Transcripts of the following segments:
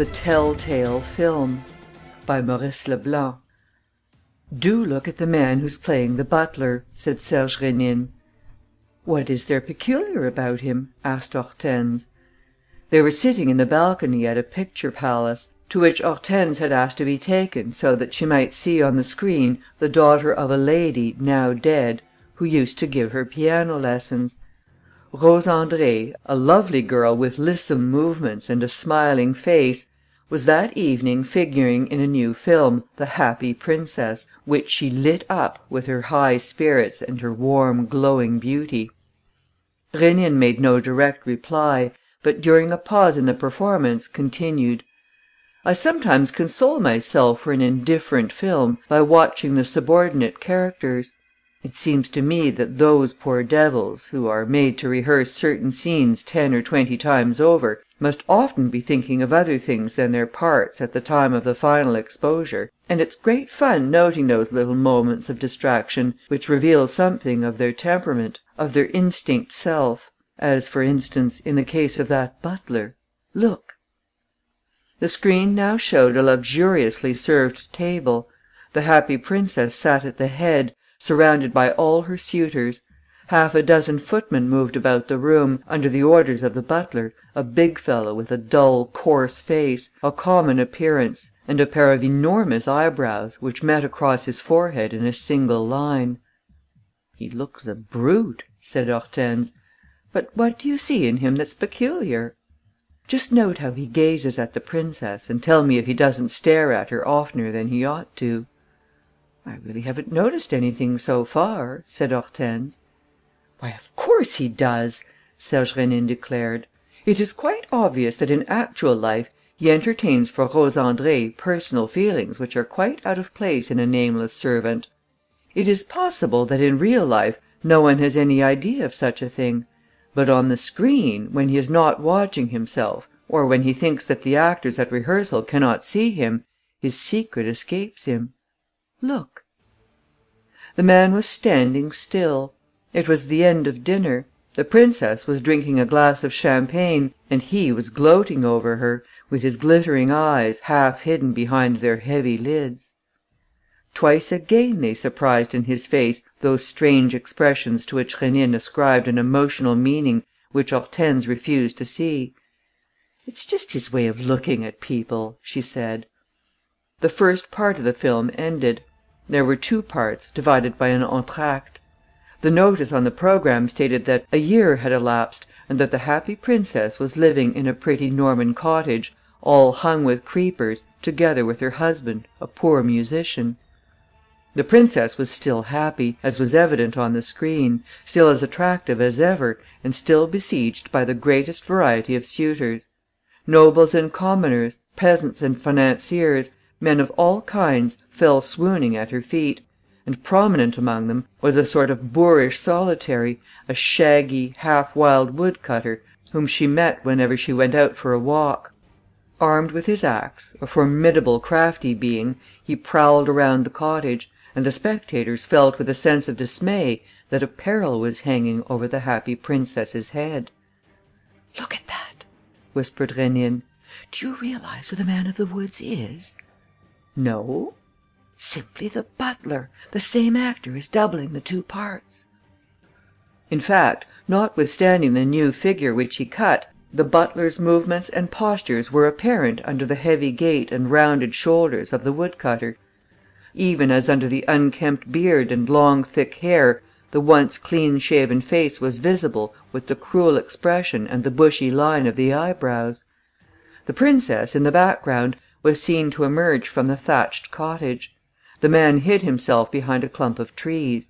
THE TELL TALE FILM By Maurice Leblanc "Do look at the man who's playing the butler," said Serge Rénine. "What is there peculiar about him?" asked Hortense. They were sitting in the balcony at a picture palace, to which Hortense had asked to be taken so that she might see on the screen the daughter of a lady, now dead, who used to give her piano lessons. Rose Andrée, a lovely girl with lissome movements and a smiling face, was that evening figuring in a new film, The Happy Princess, which she lit up with her high spirits and her warm, glowing beauty. Rénine made no direct reply, but during a pause in the performance continued: "I sometimes console myself for an indifferent film by watching the subordinate characters. It seems to me that those poor devils, who are made to rehearse certain scenes ten or twenty times over, must often be thinking of other things than their parts at the time of the final exposure; and it's great fun noting those little moments of distraction which reveal something of their temperament, of their instinct self, as, for instance, in the case of that butler. Look!" The screen now showed a luxuriously served table. The Happy Princess sat at the head, surrounded by all her suitors. Half a dozen footmen moved about the room, under the orders of the butler, a big fellow with a dull, coarse face, a common appearance and a pair of enormous eyebrows which met across his forehead in a single line. "He looks a brute," said Hortense. "But what do you see in him that's peculiar?" "Just note how he gazes at the princess and tell me if he doesn't stare at her oftener than he ought to." "I really haven't noticed anything so far," said Hortense. "Why, of course he does!" Serge Rénine declared. "It is quite obvious that in actual life he entertains for Rose Andrée personal feelings which are quite out of place in a nameless servant. It is possible that in real life no one has any idea of such a thing. But on the screen, when he is not watching himself or when he thinks that the actors at rehearsal cannot see him, his secret escapes him. Look." The man was standing still. It was the end of dinner. The princess was drinking a glass of champagne and he was gloating over her, with his glittering eyes half hidden behind their heavy lids. Twice again they surprised in his face those strange expressions to which Rénine ascribed an emotional meaning which Hortense refused to see. "It's just his way of looking at people," she said. The first part of the film ended. There were two parts, divided by an entr'acte. The notice on the programme stated that a year had elapsed and that the Happy Princess was living in a pretty Norman cottage, all hung with creepers, together with her husband, a poor musician. The princess was still happy, as was evident on the screen, still as attractive as ever and still besieged by the greatest variety of suitors. Nobles and commoners, peasants and financiers, men of all kinds, fell swooning at her feet; and prominent among them was a sort of boorish solitary, a shaggy, half wild woodcutter, whom she met whenever she went out for a walk. Armed with his axe, a formidable crafty being, he prowled around the cottage; and the spectators felt with a sense of dismay that a peril was hanging over the Happy Princess's head. "Look at that!" whispered Rénine. "Do you realize who the man of the woods is?" "No." "Simply the butler. The same actor is doubling the two parts." In fact, notwithstanding the new figure which he cut, the butler's movements and postures were apparent under the heavy gait and rounded shoulders of the woodcutter. Even as under the unkempt beard and long thick hair the once clean shaven face was visible with the cruel expression and the bushy line of the eyebrows. The princess, in the background, was seen to emerge from the thatched cottage. The man hid himself behind a clump of trees.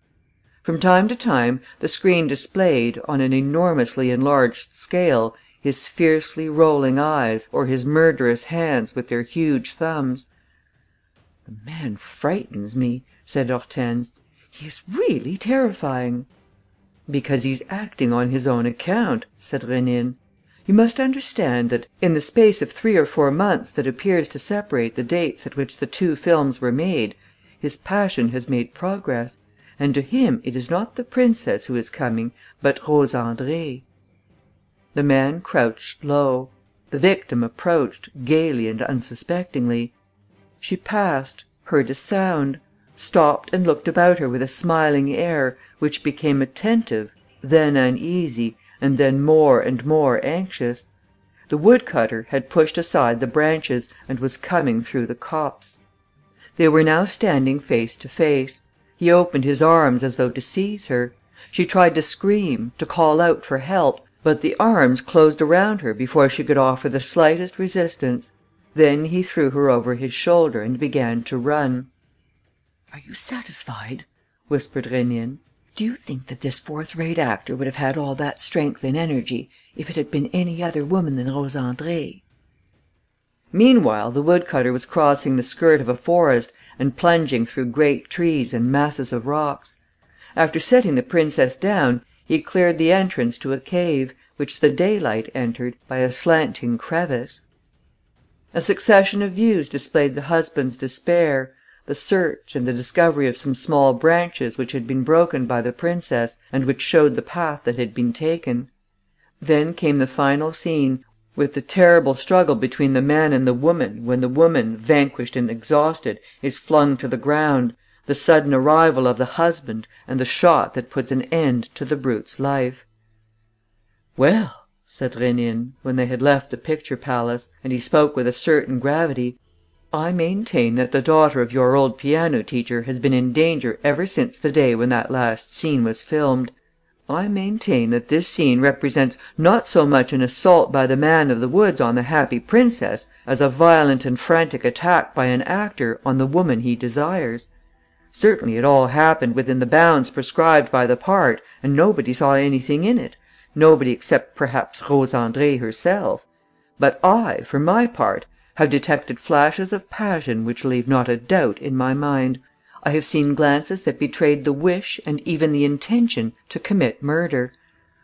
From time to time, the screen displayed, on an enormously enlarged scale, his fiercely rolling eyes or his murderous hands with their huge thumbs. "The man frightens me," said Hortense. "He is really terrifying." "Because he's acting on his own account," said Rénine. "You must understand that, in the space of three or four months that appears to separate the dates at which the two films were made, his passion has made progress; and to him it is not the princess who is coming, but Rose Andrée." The man crouched low. The victim approached, gaily and unsuspectingly. She passed, heard a sound, stopped and looked about her with a smiling air which became attentive, then uneasy, and then more and more anxious. The woodcutter had pushed aside the branches and was coming through the copse. They were now standing face to face. He opened his arms as though to seize her. She tried to scream, to call out for help, but the arms closed around her before she could offer the slightest resistance. Then he threw her over his shoulder and began to run. "Are you satisfied?" whispered Rénine. "Do you think that this fourth rate actor would have had all that strength and energy if it had been any other woman than Rose Andrée?" Meanwhile the woodcutter was crossing the skirt of a forest and plunging through great trees and masses of rocks. After setting the princess down, he cleared the entrance to a cave, which the daylight entered by a slanting crevice. A succession of views displayed the husband's despair, the search and the discovery of some small branches which had been broken by the princess and which showed the path that had been taken. Then came the final scene, with the terrible struggle between the man and the woman when the woman, vanquished and exhausted, is flung to the ground, the sudden arrival of the husband and the shot that puts an end to the brute's life. "Well," said Rénine, when they had left the picture palace, and he spoke with a certain gravity, "I maintain that the daughter of your old piano teacher has been in danger ever since the day when that last scene was filmed. I maintain that this scene represents not so much an assault by the man of the woods on the Happy Princess as a violent and frantic attack by an actor on the woman he desires. Certainly it all happened within the bounds prescribed by the part and nobody saw anything in it, nobody except perhaps Rose Andrée herself. But I, for my part, have detected flashes of passion which leave not a doubt in my mind. I have seen glances that betrayed the wish and even the intention to commit murder.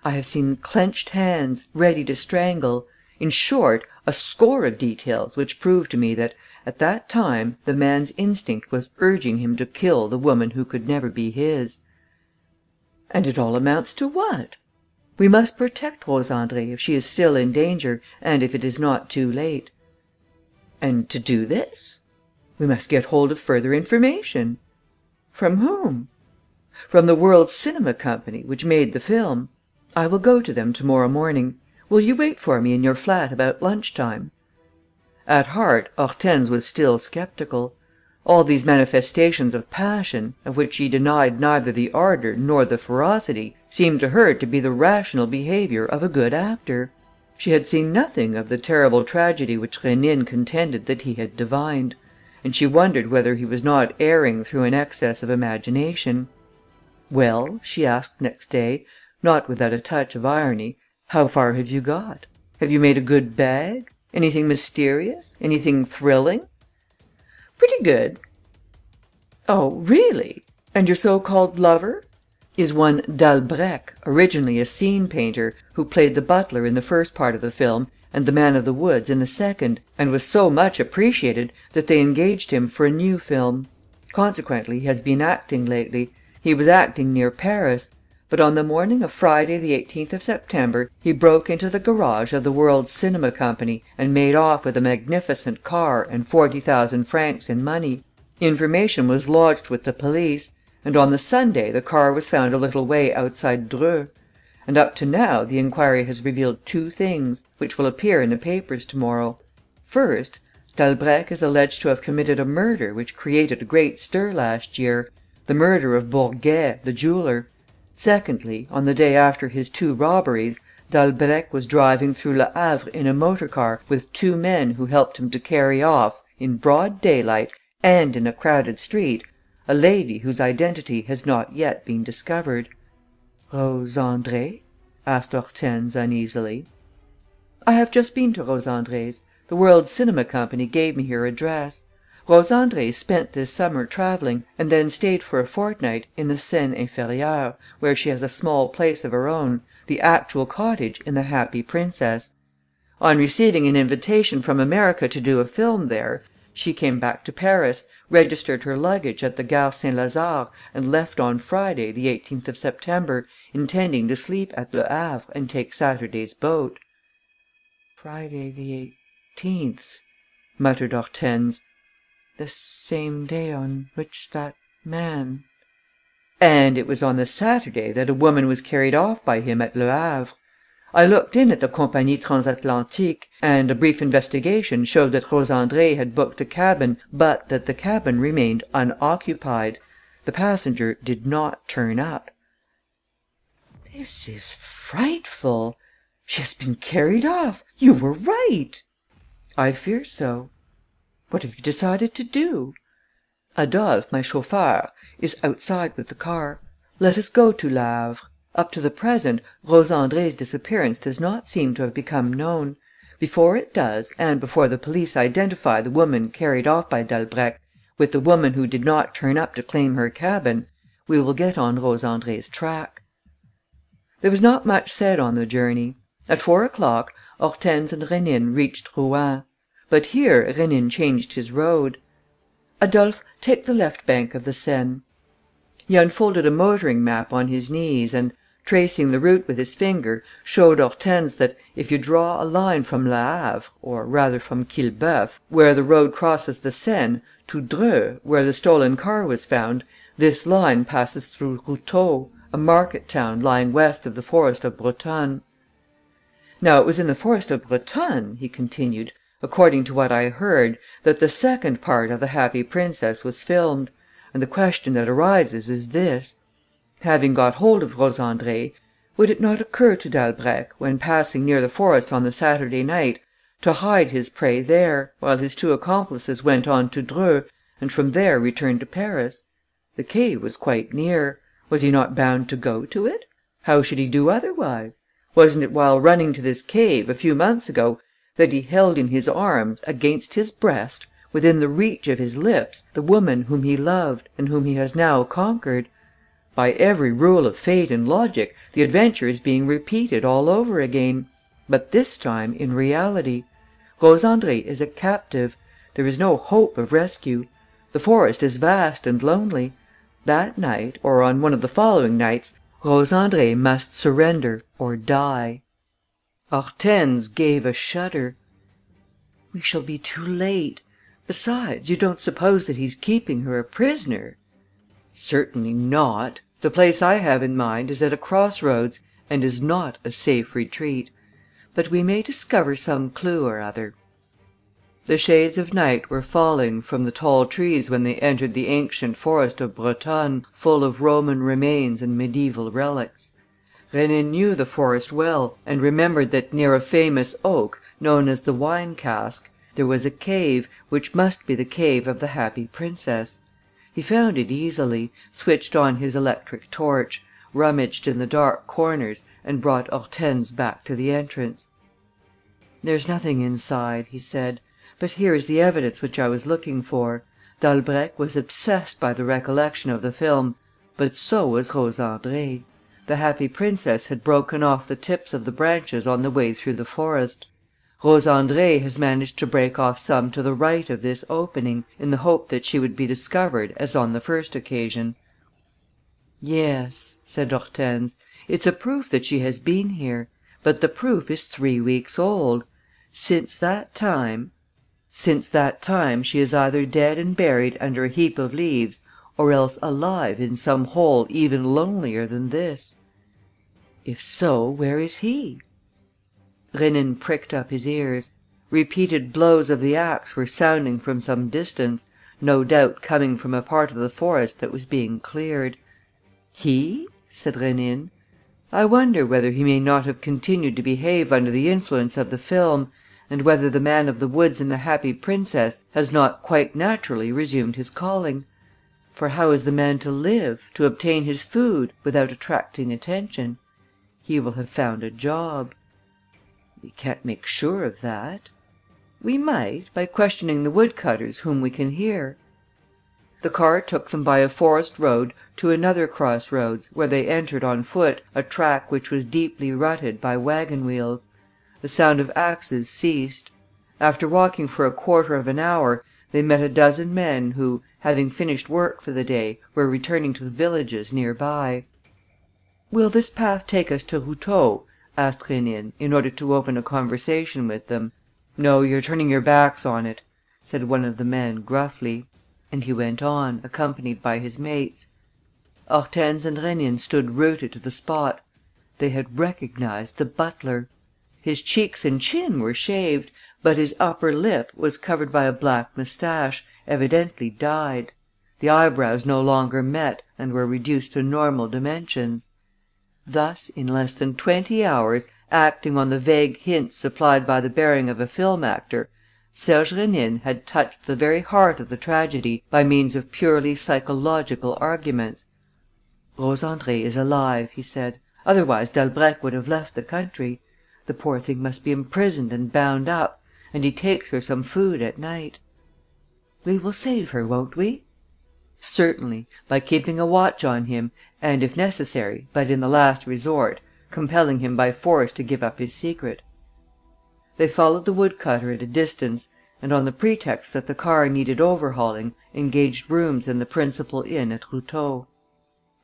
I have seen clenched hands, ready to strangle; in short, a score of details which prove to me that at that time, the man's instinct was urging him to kill the woman who could never be his." "And it all amounts to what?" "We must protect Rose Andrée if she is still in danger and if it is not too late." "And to do this?" "We must get hold of further information." "From whom?" "From the World's Cinema Company, which made the film. I will go to them to morrow morning. Will you wait for me in your flat about lunch time?" At heart Hortense was still sceptical. All these manifestations of passion, of which she denied neither the ardour nor the ferocity, seemed to her to be the rational behaviour of a good actor. She had seen nothing of the terrible tragedy which Rénine contended that he had divined; and she wondered whether he was not erring through an excess of imagination. "Well," she asked next day, not without a touch of irony, "how far have you got? Have you made a good bag? Anything mysterious? Anything thrilling?" "Pretty good." "Oh, really? And your so called lover?" "Is one Dalbrèque, originally a scene painter, who played the butler in the first part of the film and the man of the woods in the second, and was so much appreciated that they engaged him for a new film. Consequently he has been acting lately. He was acting near Paris. But on the morning of Friday the 18th of September he broke into the garage of the World's Cinema Company and made off with a magnificent car and forty thousand francs in money. Information was lodged with the police; and on the Sunday the car was found a little way outside Dreux. And up to now the inquiry has revealed two things, which will appear in the papers to morrow. First, Dalbrèque is alleged to have committed a murder which created a great stir last year, the murder of Bourguet, the jeweller. Secondly, on the day after his two robberies, Dalbrèque was driving through Le Havre in a motor car with two men who helped him to carry off, in broad daylight and in a crowded street, a lady whose identity has not yet been discovered." "Rose Andrée?" asked Hortense, uneasily. "I have just been to Rose Andrée's. The World's Cinema Company gave me her address. Rose Andrée spent this summer travelling and then stayed for a fortnight in the Seine Inférieure, where she has a small place of her own, the actual cottage in The Happy Princess. On receiving an invitation from America to do a film there, she came back to Paris, registered her luggage at the Gare Saint Lazare and left on Friday, the 18th of September, intending to sleep at Le Havre and take Saturday's boat." "Friday the 18th," muttered Hortense. "The same day on which that man...." "And it was on the Saturday that a woman was carried off by him at Le Havre. I looked in at the Compagnie Transatlantique and a brief investigation showed that Rose Andrée had booked a cabin but that the cabin remained unoccupied. The passenger did not turn up." "This is frightful! She has been carried off! You were right!" "I fear so." "What have you decided to do?" "Adolphe, my chauffeur, is outside with the car. Let us go to Le Havre. Up to the present, Rose Andrée's disappearance does not seem to have become known. Before it does and before the police identify the woman carried off by Dalbrèque with the woman who did not turn up to claim her cabin, we will get on Rose Andrée's track." There was not much said on the journey. At four o'clock, Hortense and Rénine reached Rouen. But here Rénine changed his road: "Adolphe, take the left bank of the Seine." He unfolded a motoring map on his knees and, tracing the route with his finger, showed Hortense that, if you draw a line from La Havre, or rather from Quillebeuf, where the road crosses the Seine, to Dreux, where the stolen car was found, this line passes through Routot, a market town lying west of the forest of Brotonne. "Now it was in the forest of Brotonne," he continued, "according to what I heard, that the second part of The Happy Princess was filmed; and the question that arises is this: Having got hold of Rose Andrée, would it not occur to Dalbrèque, when passing near the forest on the Saturday night, to hide his prey there, while his two accomplices went on to Dreux and from there returned to Paris? The cave was quite near. Was he not bound to go to it? How should he do otherwise? Wasn't it while running to this cave, a few months ago, that he held in his arms, against his breast, within the reach of his lips, the woman whom he loved and whom he has now conquered? By every rule of fate and logic, the adventure is being repeated all over again. But this time in reality. Rose Andrée is a captive. There is no hope of rescue. The forest is vast and lonely. That night, or on one of the following nights, Rose Andrée must surrender or die." Hortense gave a shudder: "We shall be too late. Besides, you don't suppose that he's keeping her a prisoner?" "Certainly not. The place I have in mind is at a cross roads and is not a safe retreat. But we may discover some clue or other." The shades of night were falling from the tall trees when they entered the ancient forest of Brotonne, full of Roman remains and mediæval relics. Rénine knew the forest well and remembered that, near a famous oak, known as the Wine cask, there was a cave, which must be the cave of the Happy Princess. He found it easily, switched on his electric torch, rummaged in the dark corners and brought Hortense back to the entrance: "There's nothing inside," he said. "But here is the evidence which I was looking for. Dalbrèque was obsessed by the recollection of the film, but so was Rose Andrée. The Happy Princess had broken off the tips of the branches on the way through the forest. Rose Andrée has managed to break off some to the right of this opening, in the hope that she would be discovered as on the first occasion." "Yes," said Hortense, "it's a proof that she has been here. But the proof is three weeks old. Since that time...." "Since that time she is either dead and buried under a heap of leaves or else alive in some hole even lonelier than this." "If so, where is he?" Rénine pricked up his ears. Repeated blows of the axe were sounding from some distance, no doubt coming from a part of the forest that was being cleared. "He?" said Rénine. "I wonder whether he may not have continued to behave under the influence of the film and whether the man of the woods in The Happy Princess has not quite naturally resumed his calling. For how is the man to live, to obtain his food, without attracting attention? He will have found a job." "We can't make sure of that." "We might, by questioning the woodcutters whom we can hear." The car took them by a forest road to another cross roads, where they entered on foot a track which was deeply rutted by wagon wheels. The sound of axes ceased. After walking for a quarter of an hour, they met a dozen men who, having finished work for the day, were returning to the villages near by. "Will this path take us to Routot?" Asked Rénine, in order to open a conversation with them. "No, you're turning your backs on it," said one of the men, gruffly. And he went on, accompanied by his mates. Hortense and Rénine stood rooted to the spot. They had recognized the butler. His cheeks and chin were shaved, but his upper lip was covered by a black moustache, evidently dyed. The eyebrows no longer met and were reduced to normal dimensions. Thus, in less than twenty hours, acting on the vague hints supplied by the bearing of a film actor, Serge Rénine had touched the very heart of the tragedy by means of purely psychological arguments. "Rose Andrée is alive," he said. "Otherwise Dalbrèque would have left the country. The poor thing must be imprisoned and bound up; and he takes her some food at night." "We will save her, won't we?" "Certainly, by keeping a watch on him and, if necessary, but in the last resort, compelling him by force to give up his secret." They followed the woodcutter at a distance and, on the pretext that the car needed overhauling, engaged rooms in the principal inn at Routot.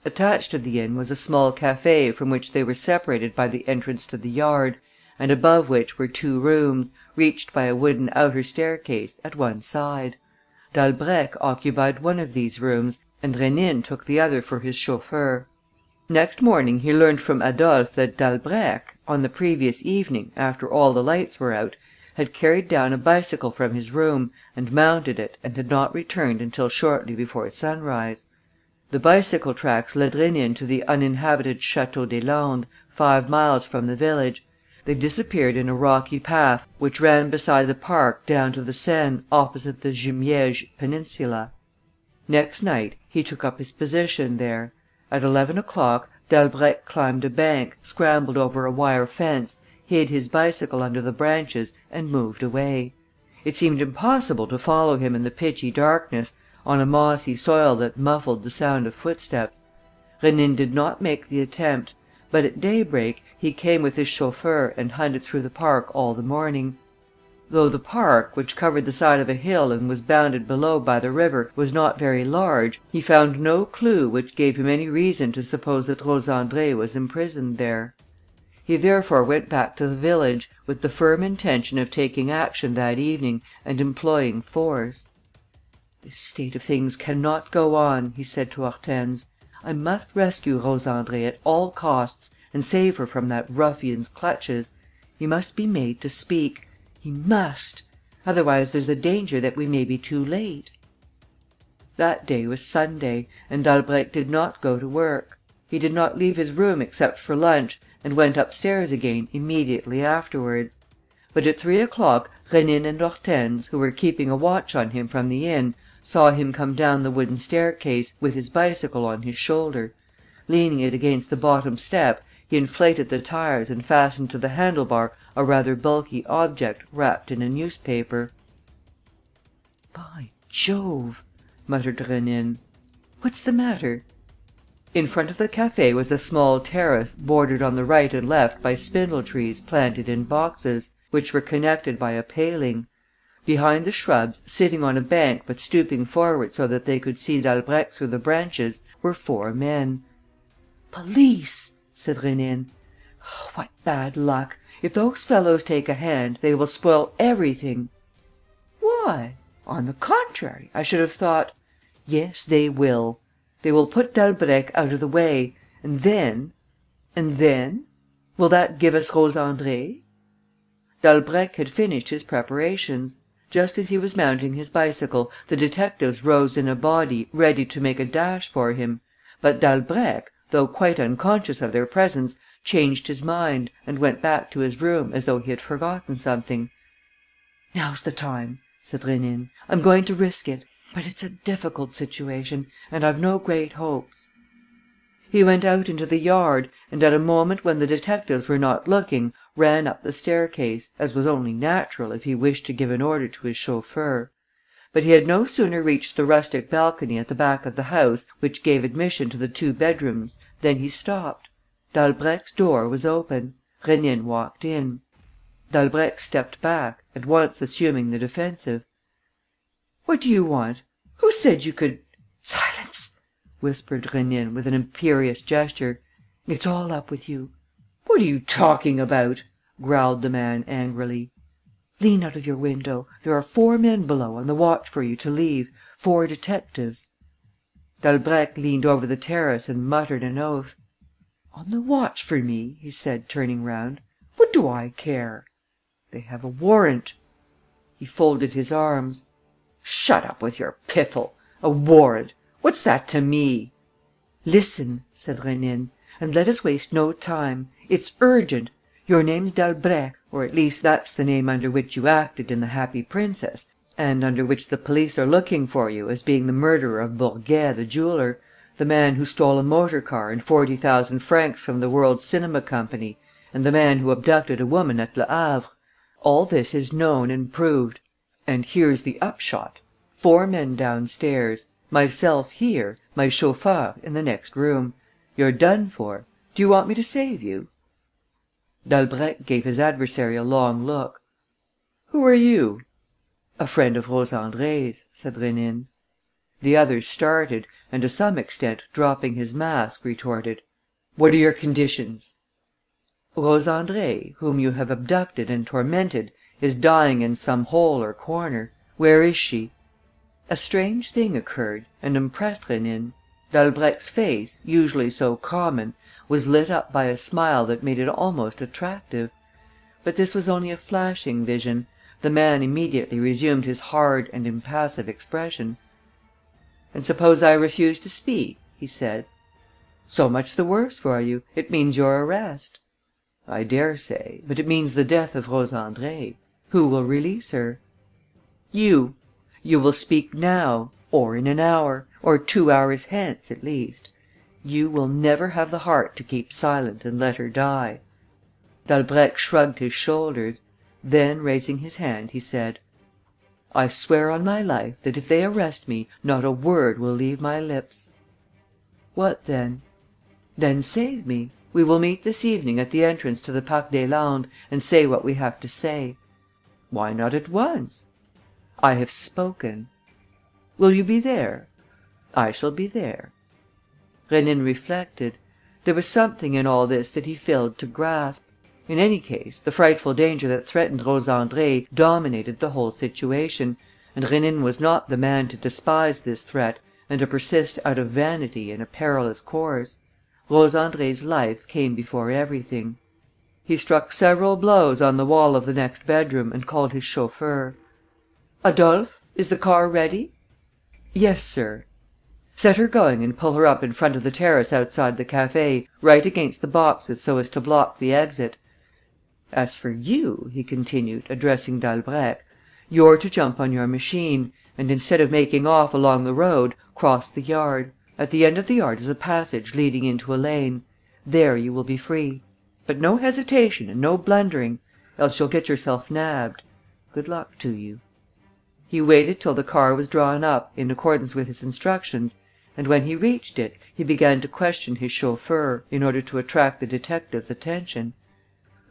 Attached to the inn was a small café from which they were separated by the entrance to the yard and above which were two rooms, reached by a wooden outer staircase, at one side. Dalbrèque occupied one of these rooms and Rénine took the other for his chauffeur. Next morning he learnt from Adolphe that Dalbrèque, on the previous evening, after all the lights were out, had carried down a bicycle from his room and mounted it and had not returned until shortly before sunrise. The bicycle tracks led Rénine to the uninhabited Château des Landes, five miles from the village. They disappeared in a rocky path which ran beside the park down to the Seine opposite the Jumièges peninsula. Next night, he took up his position there. At eleven o'clock, Dalbrèque climbed a bank, scrambled over a wire fence, hid his bicycle under the branches and moved away. It seemed impossible to follow him in the pitchy darkness, on a mossy soil that muffled the sound of footsteps. Rénine did not make the attempt; but, at daybreak, he came with his chauffeur and hunted through the park all the morning. Though the park, which covered the side of a hill and was bounded below by the river, was not very large, he found no clue which gave him any reason to suppose that Rose Andrée was imprisoned there. He therefore went back to the village, with the firm intention of taking action that evening and employing force. "This state of things cannot go on," he said to Hortense. "I must rescue Rose Andrée at all costs and save her from that ruffian's clutches. He must be made to speak. He must. Otherwise there's a danger that we may be too late." That day was Sunday and Dalbrèque did not go to work. He did not leave his room except for lunch and went upstairs again immediately afterwards. But at three o'clock Rénine and Hortense, who were keeping a watch on him from the inn, saw him come down the wooden staircase, with his bicycle on his shoulder. Leaning it against the bottom step, he inflated the tires and fastened to the handle bar a rather bulky object wrapped in a newspaper. "By Jove!" muttered Rénine. "What's the matter?" In front of the café was a small terrace bordered on the right and left by spindle trees planted in boxes, which were connected by a paling. Behind the shrubs, sitting on a bank but stooping forward so that they could see Dalbrèque through the branches, were four men. "Police!" Said Rénine. Oh, "What bad luck! If those fellows take a hand, they will spoil everything." "Why? On the contrary, I should have thought...." "Yes, they will. They will put Dalbrèque out of the way. And then...." "And then? Will that give us Rose Andrée?" Dalbrèque had finished his preparations. Just as he was mounting his bicycle, the detectives rose in a body ready to make a dash for him. But Dalbrèque, though quite unconscious of their presence, changed his mind and went back to his room as though he had forgotten something. "Now's the time," said Rénine. "I'm going to risk it. But it's a difficult situation and I've no great hopes." He went out into the yard and, at a moment when the detectives were not looking, ran up the staircase, as was only natural if he wished to give an order to his chauffeur. But he had no sooner reached the rustic balcony at the back of the house, which gave admission to the two bedrooms, than he stopped. Dalbrèque's door was open. Rénine walked in. Dalbrèque stepped back, at once assuming the defensive. "What do you want? Who said you could...." "Silence!" whispered Rénine, with an imperious gesture. "It's all up with you." "What are you talking about?" growled the man, angrily. "Lean out of your window. There are four men below, on the watch for you to leave, four detectives." Dalbrèque leant over the terrace and muttered an oath: "On the watch for me?" he said, turning round. "What do I care?" "They have a warrant." He folded his arms: "Shut up with your piffle! A warrant! What's that to me?" "Listen," said Rénine, "and let us waste no time. It's urgent. Your name's Dalbrèque, or at least that's the name under which you acted in The Happy Princess and under which the police are looking for you as being the murderer of Bourguet the jeweller, the man who stole a motor car and forty thousand francs from the World's Cinema Company and the man who abducted a woman at Le Havre. All this is known and proved. And here's the upshot: four men downstairs, myself here, my chauffeur in the next room. You're done for. Do you want me to save you?" Dalbrèque gave his adversary a long look. "Who are you?" "A friend of Rose Andrée's," said Rénine. The other started and, to some extent dropping his mask, retorted: "What are your conditions?" "Rose Andrée, whom you have abducted and tormented, is dying in some hole or corner. Where is she?" A strange thing occurred and impressed Rénine. Dalbrèque's face, usually so common, was lit up by a smile that made it almost attractive. But this was only a flashing vision. The man immediately resumed his hard and impassive expression. "And suppose I refuse to speak?" he said. "So much the worse for you. It means your arrest." "I dare say. But it means the death of Rose Andrée. Who will release her?" "You. You will speak now, or in an hour, or two hours hence, at least. You will never have the heart to keep silent and let her die." Dalbrèque shrugged his shoulders. Then, raising his hand, he said: "I swear on my life that, if they arrest me, not a word will leave my lips." "What then?" "Then save me. We will meet this evening at the entrance to the Parc des Landes and say what we have to say." "Why not at once?" "I have spoken." "Will you be there?" "I shall be there." Rénine reflected. There was something in all this that he failed to grasp. In any case, the frightful danger that threatened Rose Andrée dominated the whole situation; and Rénine was not the man to despise this threat and to persist out of vanity in a perilous course. Rose Andrée's life came before everything. He struck several blows on the wall of the next bedroom and called his chauffeur: "Adolphe, is the car ready?" "Yes, sir." "Set her going and pull her up in front of the terrace outside the café, right against the boxes so as to block the exit. As for you," he continued, addressing Dalbrèque, "you're to jump on your machine and, instead of making off along the road, cross the yard. At the end of the yard is a passage leading into a lane. There you will be free. But no hesitation and no blundering. Else you'll get yourself nabbed. Good luck to you." He waited till the car was drawn up, in accordance with his instructions, and, when he reached it, he began to question his chauffeur, in order to attract the detectives' attention.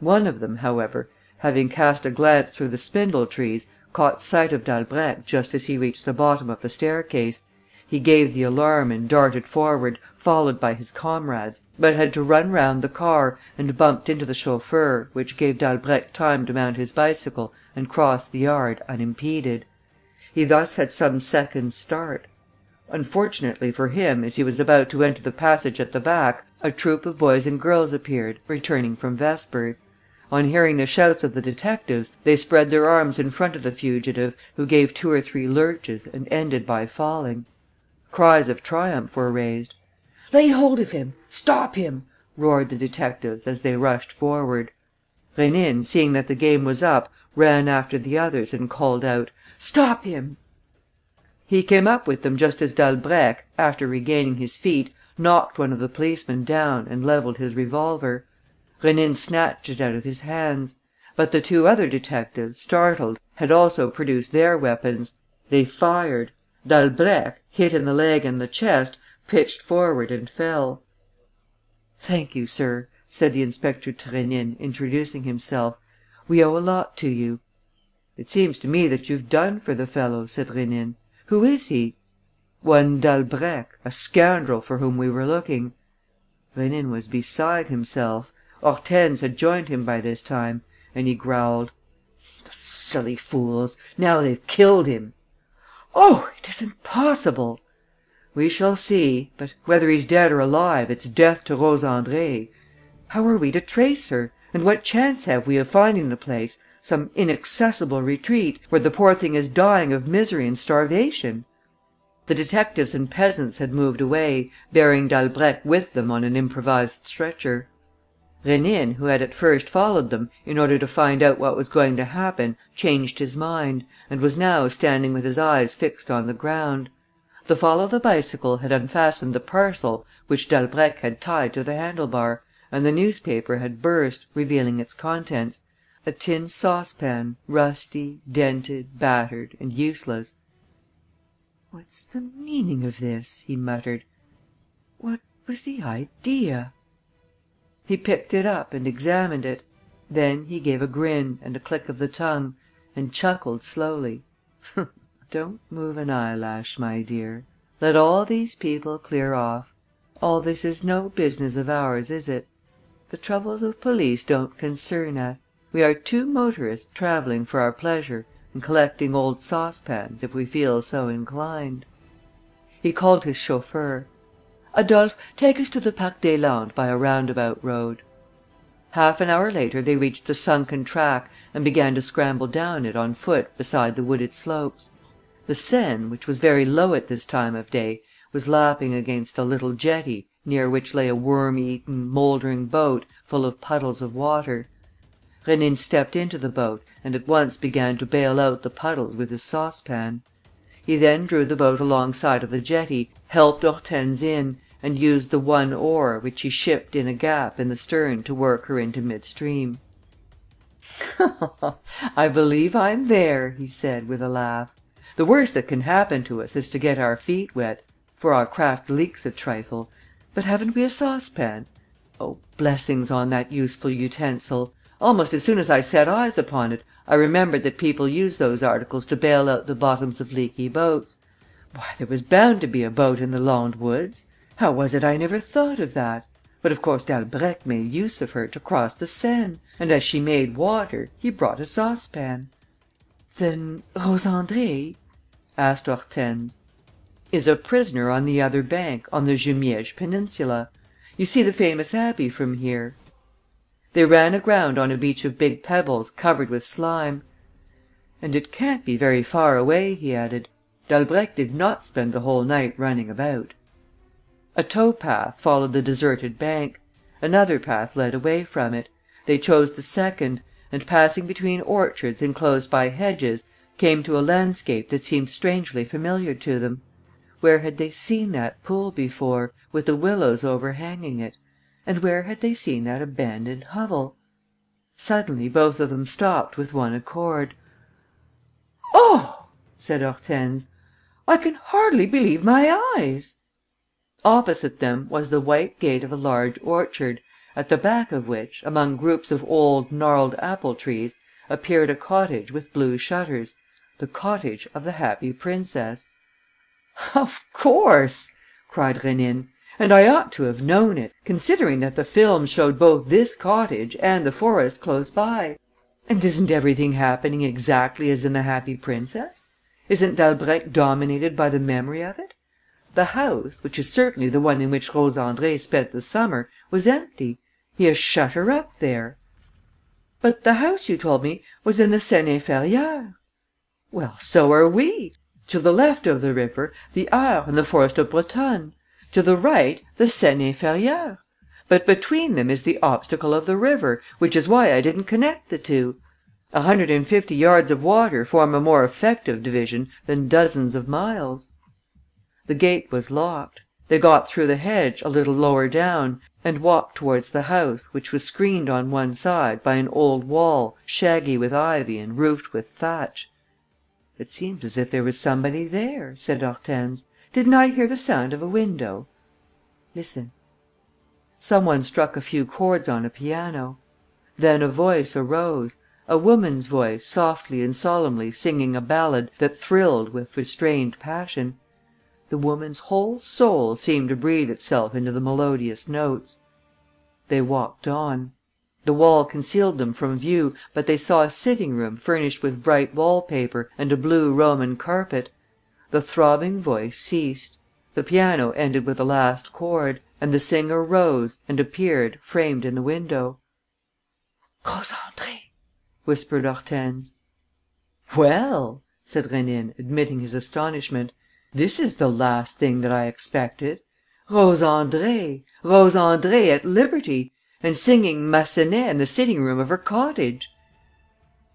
One of them, however, having cast a glance through the spindle trees, caught sight of Dalbrèque just as he reached the bottom of the staircase. He gave the alarm and darted forward, followed by his comrades, but had to run round the car and bumped into the chauffeur, which gave Dalbrèque time to mount his bicycle and cross the yard unimpeded. He thus had some seconds' start. Unfortunately for him, as he was about to enter the passage at the back, a troop of boys and girls appeared, returning from vespers. On hearing the shouts of the detectives, they spread their arms in front of the fugitive, who gave two or three lurches and ended by falling. Cries of triumph were raised. "Lay hold of him! Stop him!" roared the detectives, as they rushed forward. Rénine, seeing that the game was up, ran after the others and called out: "Stop him!" He came up with them just as Dalbrèque, after regaining his feet, knocked one of the policemen down and levelled his revolver. Rénine snatched it out of his hands. But the two other detectives, startled, had also produced their weapons. They fired. Dalbrèque, hit in the leg and the chest, pitched forward and fell. "Thank you, sir," said the inspector to Rénine, introducing himself. "We owe a lot to you." "It seems to me that you've done for the fellow," said Rénine. "Who is he?" "One Dalbrèque, a scoundrel for whom we were looking." Rénine was beside himself. Hortense had joined him by this time; and he growled: "The silly fools! Now they've killed him!" "Oh! It isn't possible!" "We shall see. But, whether he's dead or alive, it's death to Rose Andrée. How are we to trace her? And what chance have we of finding the place, some inaccessible retreat, where the poor thing is dying of misery and starvation?" The detectives and peasants had moved away, bearing Dalbrèque with them on an improvised stretcher. Rénine, who had at first followed them, in order to find out what was going to happen, changed his mind and was now standing with his eyes fixed on the ground. The fall of the bicycle had unfastened the parcel which Dalbrèque had tied to the handle bar and the newspaper had burst, revealing its contents: a tin saucepan, rusty, dented, battered and useless. "What's the meaning of this?" he muttered. "What was the idea?" He picked it up and examined it. Then he gave a grin and a click of the tongue and chuckled slowly: "Don't move an eyelash, my dear. Let all these people clear off. All this is no business of ours, is it? The troubles of police don't concern us. We are two motorists travelling for our pleasure and collecting old saucepans if we feel so inclined." He called his chauffeur: "Adolphe, take us to the Parc des Landes by a roundabout road." Half an hour later they reached the sunken track and began to scramble down it on foot beside the wooded slopes. The Seine, which was very low at this time of day, was lapping against a little jetty near which lay a worm eaten, mouldering boat full of puddles of water. Rénine stepped into the boat and at once began to bale out the puddles with his saucepan. He then drew the boat alongside of the jetty, helped Hortense in and used the one oar, which he shipped in a gap in the stern to work her into mid stream: "I believe I'm there!" he said, with a laugh. "The worst that can happen to us is to get our feet wet, for our craft leaks a trifle. But haven't we a saucepan? Oh, blessings on that useful utensil! Almost as soon as I set eyes upon it, I remembered that people use those articles to bail out the bottoms of leaky boats. Why, there was bound to be a boat in the Landes woods! How was it I never thought of that? But of course Dalbrèque made use of her to cross the Seine; and, as she made water, he brought a saucepan." "Then Rose Andrée?" asked Hortense. "Is a prisoner on the other bank, on the Jumièges peninsula. You see the famous abbey from here." They ran aground on a beach of big pebbles covered with slime. "And it can't be very far away," he added. "Dalbrèque did not spend the whole night running about." A tow path followed the deserted bank. Another path led away from it. They chose the second and, passing between orchards enclosed by hedges, came to a landscape that seemed strangely familiar to them. Where had they seen that pool before, with the willows overhanging it? And where had they seen that abandoned hovel? Suddenly, both of them stopped with one accord: "Oh!" said Hortense. "I can hardly believe my eyes!" Opposite them was the white gate of a large orchard, at the back of which, among groups of old, gnarled apple trees, appeared a cottage with blue shutters, the cottage of the Happy Princess. "Of course!" cried Rénine. "And I ought to have known it, considering that the film showed both this cottage and the forest close by. And isn't everything happening exactly as in the Happy Princess? Isn't Dalbrèque dominated by the memory of it? The house, which is certainly the one in which Rose Andrée spent the summer, was empty. He has shut her up there." "But the house, you told me, was in the Seine Inférieure." "Well, so are we! To the left of the river, the Eure and the forest of Brotonne; to the right, the Seine Inférieure. But between them is the obstacle of the river, which is why I didn't connect the two. A hundred and fifty yards of water form a more effective division than dozens of miles." The gate was locked. They got through the hedge, a little lower down, and walked towards the house, which was screened on one side by an old wall shaggy with ivy and roofed with thatch. "It seems as if there was somebody there," said Hortense. "Didn't I hear the sound of a window?" "Listen." Some one struck a few chords on a piano. Then a voice arose, a woman's voice softly and solemnly singing a ballad that thrilled with restrained passion. The woman's whole soul seemed to breathe itself into the melodious notes. They walked on. The wall concealed them from view, but they saw a sitting room furnished with bright wall paper and a blue Roman carpet. The throbbing voice ceased. The piano ended with a last chord; and the singer rose and appeared framed in the window. "Rose Andrée!" whispered Hortense. "Well!" said Rénine, admitting his astonishment. "This is the last thing that I expected. Rose Andrée! Rose Andrée at liberty! And singing Massenet in the sitting room of her cottage!"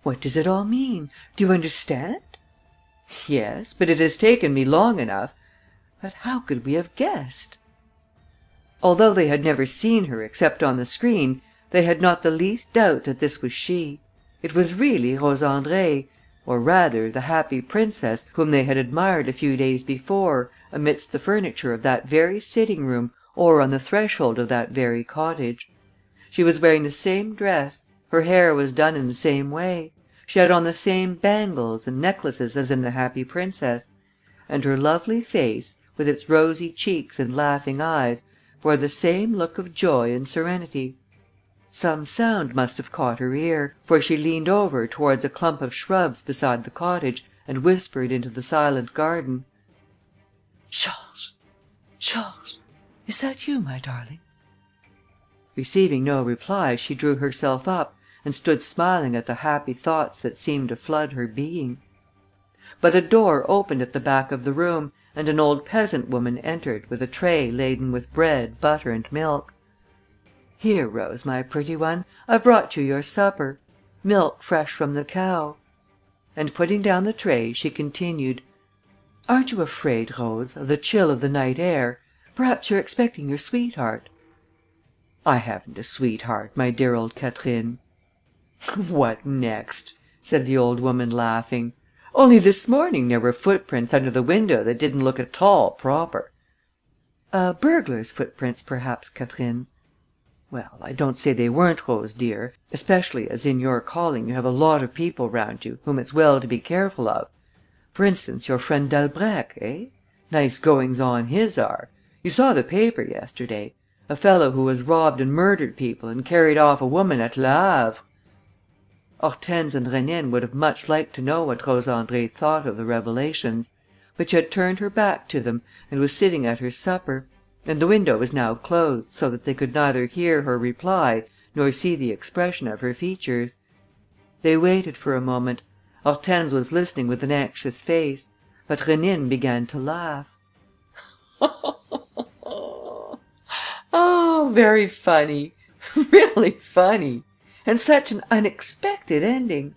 "What does it all mean? Do you understand?" "Yes, but it has taken me long enough. But how could we have guessed?" Although they had never seen her except on the screen, they had not the least doubt that this was she. It was really Rose Andrée, or rather the Happy Princess whom they had admired a few days before, amidst the furniture of that very sitting room or on the threshold of that very cottage. She was wearing the same dress, her hair was done in the same way, she had on the same bangles and necklaces as in the Happy Princess; and her lovely face, with its rosy cheeks and laughing eyes, wore the same look of joy and serenity. Some sound must have caught her ear, for she leaned over towards a clump of shrubs beside the cottage and whispered into the silent garden: "Georges! Georges! Is that you, my darling?" Receiving no reply, she drew herself up and stood smiling at the happy thoughts that seemed to flood her being. But a door opened at the back of the room and an old peasant woman entered with a tray laden with bread, butter and milk. "Here, Rose, my pretty one, I've brought you your supper. Milk fresh from the cow." And putting down the tray, she continued: "Aren't you afraid, Rose, of the chill of the night air? Perhaps you're expecting your sweetheart?" "I haven't a sweetheart, my dear old Catherine." "What next!" said the old woman, laughing. "Only this morning there were footprints under the window that didn't look at all proper." "A burglar's footprints, perhaps, Catherine?" "Well, I don't say they weren't, Rose dear, especially as in your calling you have a lot of people round you whom it's well to be careful of. For instance, your friend Dalbrèque, eh? Nice goings on his are! You saw the paper yesterday. A fellow who has robbed and murdered people and carried off a woman at Le Havre!" Hortense and Rénine would have much liked to know what Rose Andrée thought of the revelations. But she had turned her back to them and was sitting at her supper; and the window was now closed, so that they could neither hear her reply nor see the expression of her features. They waited for a moment. Hortense was listening with an anxious face. But Rénine began to laugh. "Oh, very funny! Really funny! And such an unexpected ending!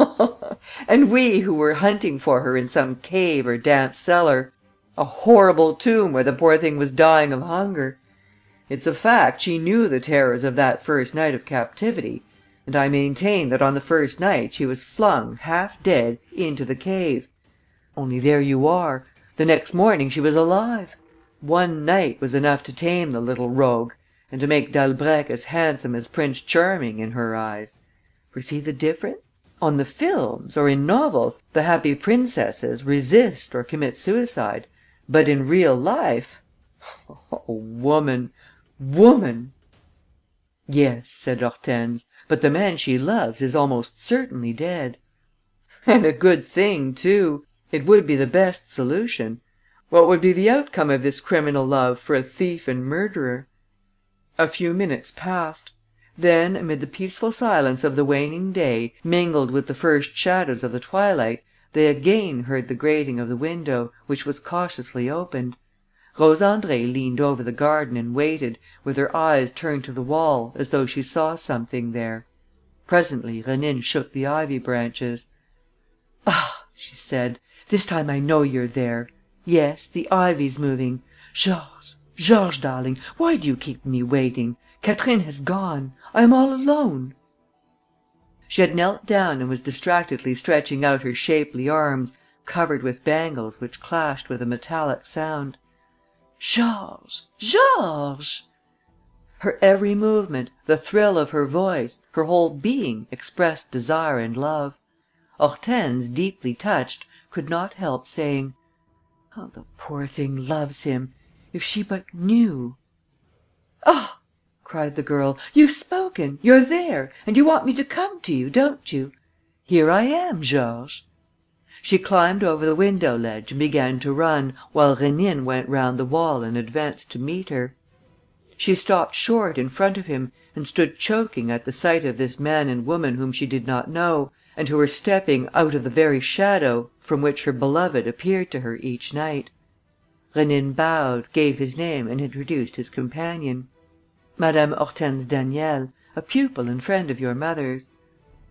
And we who were hunting for her in some cave or damp cellar! A horrible tomb where the poor thing was dying of hunger! It's a fact she knew the terrors of that first night of captivity; and I maintain that on the first night she was flung, half dead, into the cave. Only there you are! The next morning she was alive. One night was enough to tame the little rogue and to make Dalbrèque as handsome as Prince Charming in her eyes. For see the difference? On the films, or in novels, the happy princesses resist or commit suicide. But in real life oh, woman, woman!" "Yes," said Hortense, "but the man she loves is almost certainly dead." "And a good thing too! It would be the best solution. What would be the outcome of this criminal love for a thief and murderer?" A few minutes passed. Then, amid the peaceful silence of the waning day, mingled with the first shadows of the twilight, they again heard the grating of the window, which was cautiously opened. Rose Andrée leaned over the garden and waited, with her eyes turned to the wall, as though she saw something there. Presently Rénine shook the ivy branches: "Ah!" she said. "This time I know you're there. Yes, the ivy's moving. Georges, Georges darling, why do you keep me waiting? Catherine has gone. I am all alone." She had knelt down and was distractedly stretching out her shapely arms covered with bangles which clashed with a metallic sound. "Georges! Georges!" Her every movement, the thrill of her voice, her whole being expressed desire and love. Hortense, deeply touched, could not help saying: "How the poor thing loves him! If she but knew!" "Ah!" cried the girl. "You've spoken! You're there! And you want me to come to you, don't you? Here I am, Georges!" She climbed over the window ledge and began to run, while Rénine went round the wall and advanced to meet her. She stopped short in front of him and stood choking at the sight of this man and woman whom she did not know and who were stepping out of the very shadow from which her beloved appeared to her each night. Rénine bowed, gave his name and introduced his companion: "Madame Hortense Daniel, a pupil and friend of your mother's."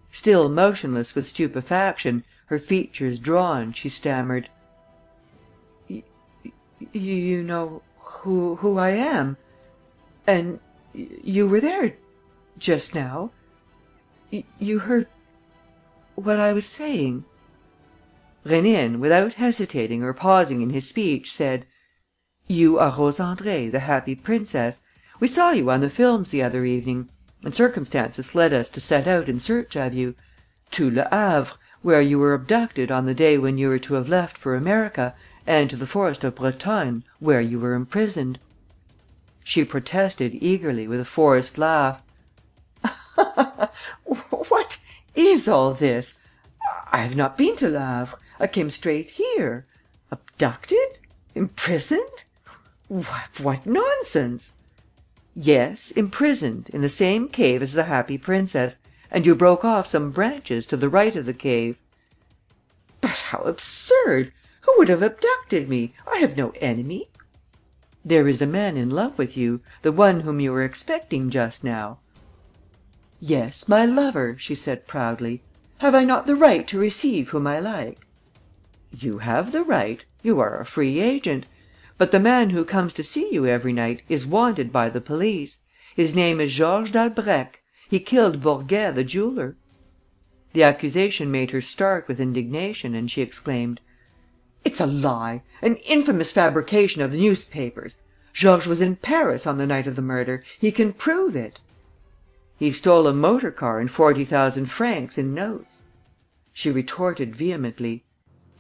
Still motionless with stupefaction, her features drawn, she stammered: "You know who I am? And you were there just now? You heard what I was saying?" Rénine, without hesitating or pausing in his speech, said: "You are Rose Andrée, the Happy Princess. We saw you on the films the other evening; and circumstances led us to set out in search of you. To Le Havre, where you were abducted on the day when you were to have left for America, and to the forest of Brotonne, where you were imprisoned." She protested eagerly, with a forced laugh: "What is all this? I have not been to Le Havre. I came straight here. Abducted? Imprisoned? What nonsense!" "Yes, imprisoned, in the same cave as the Happy Princess; and you broke off some branches to the right of the cave." "But how absurd! Who would have abducted me? I have no enemy." "There is a man in love with you, the one whom you were expecting just now." "Yes, my lover," she said proudly. "Have I not the right to receive whom I like?" "You have the right. You are a free agent. But the man who comes to see you every night is wanted by the police. His name is Georges Dalbrèque. He killed Bourguet the jeweller." The accusation made her start with indignation and she exclaimed: "It's a lie! An infamous fabrication of the newspapers! Georges was in Paris on the night of the murder. He can prove it." "He stole a motor car and forty thousand francs in notes." She retorted vehemently: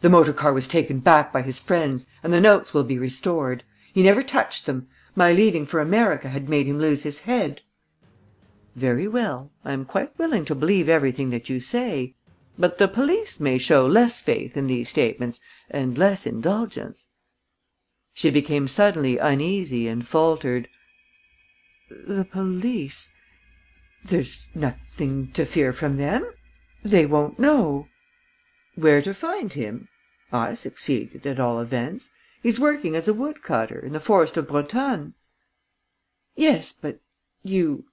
"The motor car was taken back by his friends and the notes will be restored. He never touched them. My leaving for America had made him lose his head." "Very well. I am quite willing to believe everything that you say. But the police may show less faith in these statements and less indulgence." She became suddenly uneasy and faltered: "The police? There's nothing to fear from them. They won't know." "Where to find him? I succeeded, at all events. He's working as a woodcutter, in the forest of Brotonne." "Yes, but you...."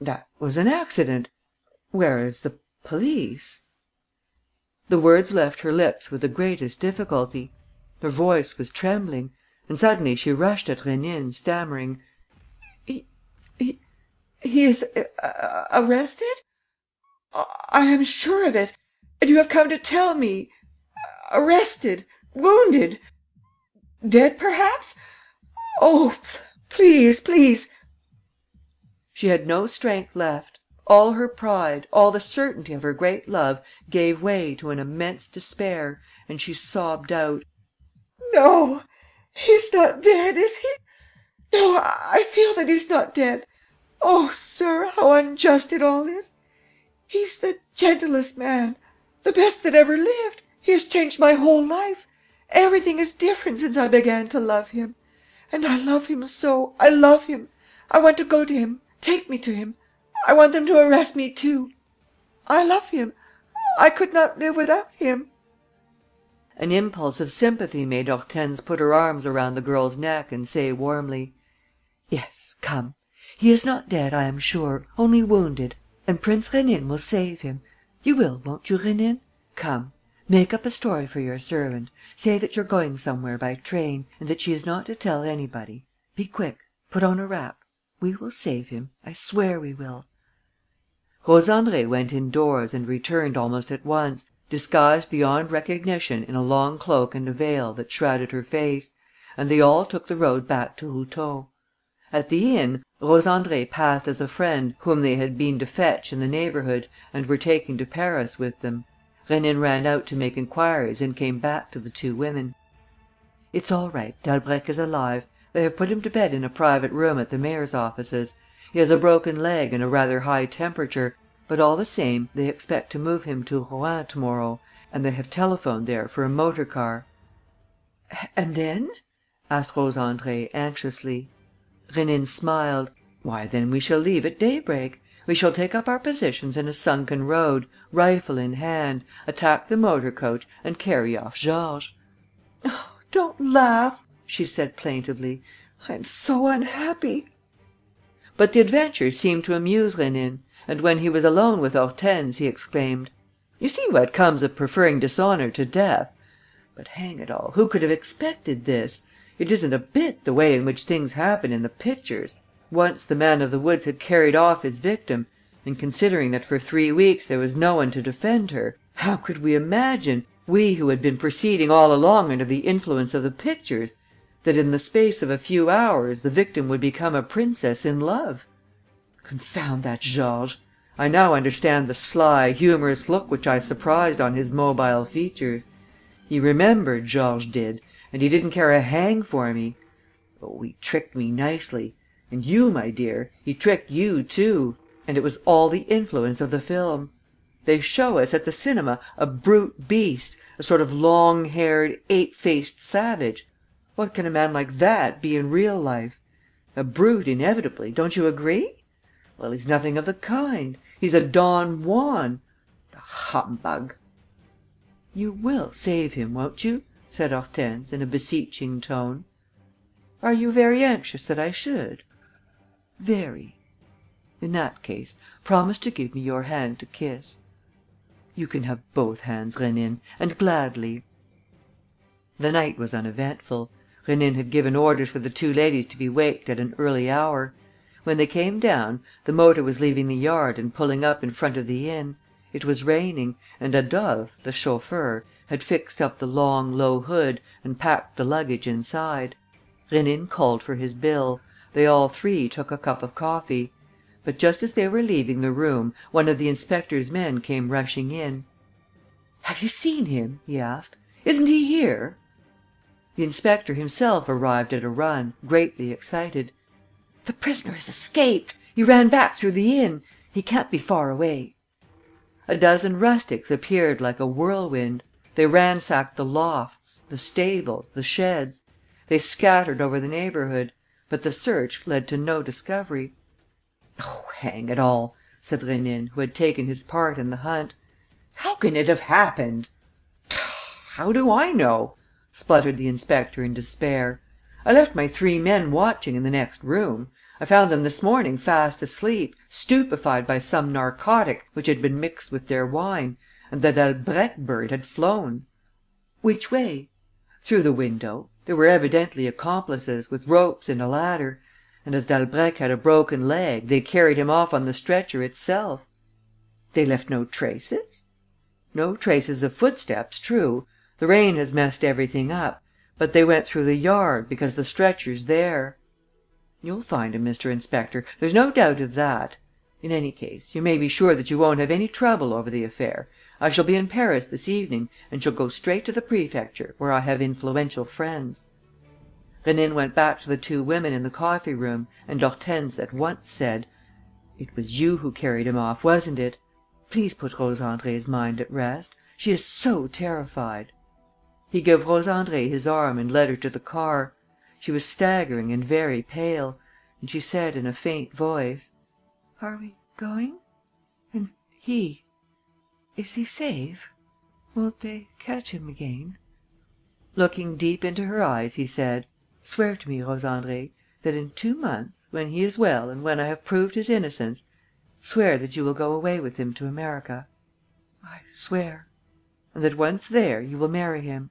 "That was an accident. Whereas the police...." The words left her lips with the greatest difficulty. Her voice was trembling; and suddenly she rushed at Rénine, stammering: "He is uh, uh, arrested? I am sure of it! And you have come to tell me arrested, wounded, dead perhaps? Oh, please, please...." She had no strength left. All her pride, all the certainty of her great love gave way to an immense despair and she sobbed out: "No, he's not dead, is he? No, I feel that he's not dead. Oh, sir, how unjust it all is! He's the gentlest man, the best that ever lived. He has changed my whole life. Everything is different since I began to love him. And I love him so, I love him! I want to go to him, take me to him. I want them to arrest me too. I love him. I could not live without him." An impulse of sympathy made Hortense put her arms around the girl's neck and say warmly: "Yes, come. He is not dead, I am sure, only wounded; and Prince Rénine will save him. You will, won't you, Rénine? Come. Make up a story for your servant. Say that you're going somewhere by train and that she is not to tell anybody. Be quick. Put on a wrap. We will save him, I swear we will." Rose Andrée went indoors and returned almost at once, disguised beyond recognition in a long cloak and a veil that shrouded her face; and they all took the road back to Routot. At the inn, Rose Andrée passed as a friend whom they had been to fetch in the neighbourhood and were taking to Paris with them. Rénine ran out to make enquiries and came back to the two women: "It's all right. Dalbrèque is alive. They have put him to bed in a private room at the mayor's offices. He has a broken leg and a rather high temperature, but all the same, they expect to move him to Rouen to morrow and they have telephoned there for a motor car." "And then?" asked Rose Andrée, anxiously. Rénine smiled: "Why, then we shall leave at daybreak. We shall take up our positions in a sunken road, rifle in hand, attack the motor coach and carry off Georges." "Oh, "Don't laugh," she said, plaintively. "I am so unhappy." But the adventure seemed to amuse Rénine; and, when he was alone with Hortense, he exclaimed: "You see what comes of preferring dishonour to death! But, hang it all, who could have expected this? It isn't a bit the way in which things happen in the pictures. Once the man of the woods had carried off his victim and, considering that for three weeks there was no one to defend her, how could we imagine, we who had been proceeding all along under the influence of the pictures, that, in the space of a few hours, the victim would become a princess in love? Confound that Georges! I now understand the sly, humorous look which I surprised on his mobile features. He remembered, Georges did, and he didn't care a hang for me. Oh, he tricked me nicely! And you, my dear, he tricked you too! And it was all the influence of the film. They show us, at the cinema, a brute beast, a sort of long haired, ape faced savage. What can a man like that be in real life? A brute inevitably, don't you agree? Well, he's nothing of the kind: he's a Don Juan. The humbug!" "You will save him, won't you?" said Hortense, in a beseeching tone. "Are you very anxious that I should?" "Very." "In that case, promise to give me your hand to kiss." "You can have both hands, Rénine, and gladly." The night was uneventful. Rénine had given orders for the two ladies to be waked at an early hour. When they came down, the motor was leaving the yard and pulling up in front of the inn. It was raining; and Adolphe, the chauffeur, had fixed up the long, low hood and packed the luggage inside. Rénine called for his bill. They all three took a cup of coffee. But, just as they were leaving the room, one of the inspector's men came rushing in: "Have you seen him?" he asked. "Isn't he here?" The inspector himself arrived at a run, greatly excited: "The prisoner has escaped! He ran back through the inn. He can't be far away." A dozen rustics appeared like a whirlwind. They ransacked the lofts, the stables, the sheds. They scattered over the neighbourhood. But the search led to no discovery. "Oh, hang it all!" said Rénine, who had taken his part in the hunt. "How can it have happened?" "How do I know?" spluttered the inspector in despair. "I left my three men watching in the next room. I found them this morning fast asleep, stupefied by some narcotic which had been mixed with their wine; and the Dalbrèque bird had flown." "Which way?" "Through the window. There were evidently accomplices, with ropes and a ladder. And, as Dalbrèque had a broken leg, they carried him off on the stretcher itself." "They left no traces?" "No traces of footsteps, true. The rain has messed everything up. But they went through the yard, because the stretcher's there." "You'll find him, Mr. Inspector, there's no doubt of that. In any case, you may be sure that you won't have any trouble over the affair. I shall be in Paris this evening and shall go straight to the prefecture, where I have influential friends." Rénine went back to the two women in the coffee room and Hortense at once said: "It was you who carried him off, wasn't it? Please put Rose Andrée's mind at rest. She is so terrified." He gave Rose Andrée his arm and led her to the car. She was staggering and very pale; and she said, in a faint voice: "Are we going? And he is he safe? Won't they catch him again?" Looking deep into her eyes, he said: "Swear to me, Rose Andrée, that, in two months, when he is well and when I have proved his innocence, swear that you will go away with him to America." "I swear." "And that, once there, you will marry him."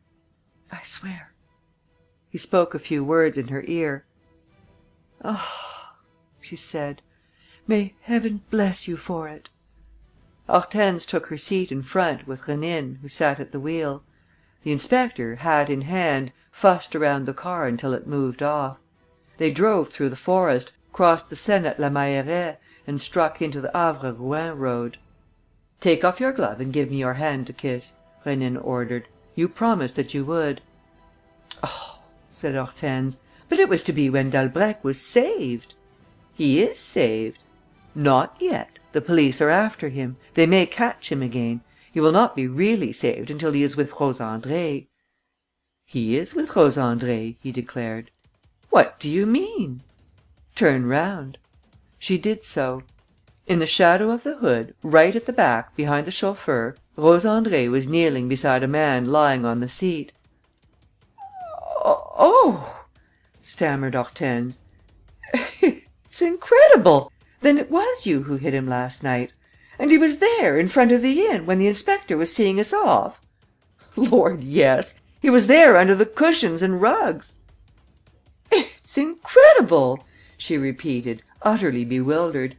"I swear." He spoke a few words in her ear: "Ah!" she said. "May Heaven bless you for it!" Hortense took her seat in front, with Rénine, who sat at the wheel. The inspector, hat in hand, fussed around the car until it moved off. They drove through the forest, crossed the Seine at La Mailleraie and struck into the Havre Rouen road. "Take off your glove and give me your hand to kiss," Rénine ordered. "You promised that you would." "Oh," said Hortense, "but it was to be when Dalbrèque was saved." "He is saved." "Not yet. The police are after him. They may catch him again. He will not be really saved until he is with Rose Andrée." "He is with Rose Andrée," he declared. "What do you mean?" "Turn round." She did so. In the shadow of the hood, right at the back, behind the chauffeur, Rose Andrée was kneeling beside a man lying on the seat. "Oh!" oh stammered Hortense. "It's incredible! Then it was you who hit him last night? And he was there, in front of the inn, when the inspector was seeing us off?" "Lord, yes! He was there, under the cushions and rugs." "It's incredible!" she repeated, utterly bewildered.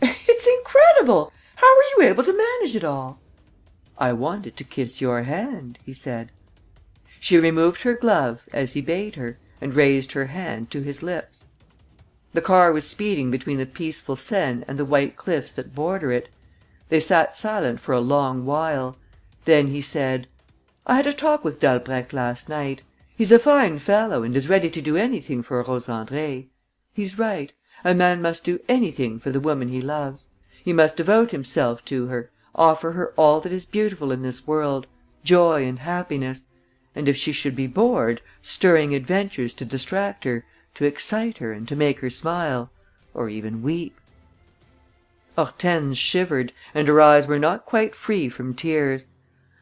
"It's incredible! How were you able to manage it all?" "I wanted to kiss your hand," he said. She removed her glove, as he bade her, and raised her hand to his lips. The car was speeding between the peaceful Seine and the white cliffs that border it. They sat silent for a long while. Then he said: "I had a talk with Dalbrèque last night. He's a fine fellow and is ready to do anything for Rose Andrée. He's right: a man must do anything for the woman he loves. He must devote himself to her, offer her all that is beautiful in this world, joy and happiness; and if she should be bored, stirring adventures to distract her, to excite her and to make her smile... or even weep." Hortense shivered and her eyes were not quite free from tears.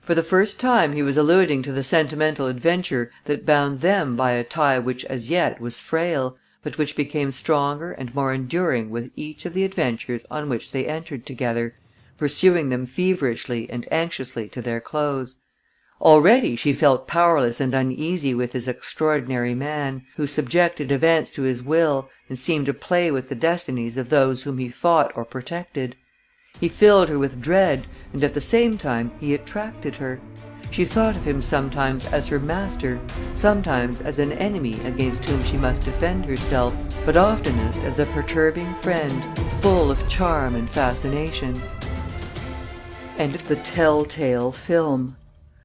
For the first time he was alluding to the sentimental adventure that bound them by a tie which as yet was frail, but which became stronger and more enduring with each of the adventures on which they entered together, pursuing them feverishly and anxiously to their close. Already she felt powerless and uneasy with this extraordinary man, who subjected events to his will and seemed to play with the destinies of those whom he fought or protected. He filled her with dread and at the same time he attracted her. She thought of him sometimes as her master, sometimes as an enemy against whom she must defend herself, but oftenest as a perturbing friend, full of charm and fascination. Tell Tale Film